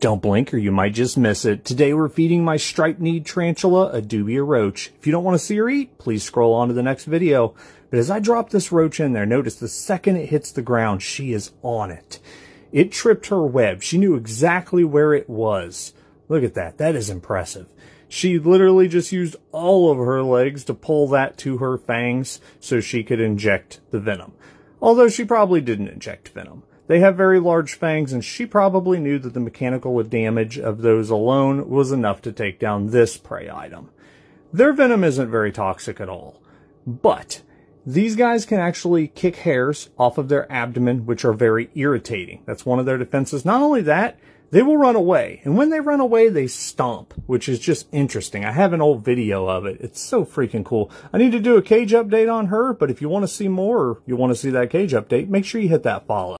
Don't blink or you might just miss it. Today we're feeding my stripe-kneed tarantula a dubia roach. If you don't want to see her eat, please scroll on to the next video. But as I drop this roach in there, notice the second it hits the ground, she is on it. It tripped her web. She knew exactly where it was. Look at that. That is impressive. She literally just used all of her legs to pull that to her fangs so she could inject the venom. Although she probably didn't inject venom. They have very large fangs, and she probably knew that the mechanical damage of those alone was enough to take down this prey item. Their venom isn't very toxic at all, but these guys can actually kick hairs off of their abdomen, which are very irritating. That's one of their defenses. Not only that, they will run away. And when they run away, they stomp, which is just interesting. I have an old video of it. It's so freaking cool. I need to do a cage update on her, but if you want to see more or you want to see that cage update, make sure you hit that follow.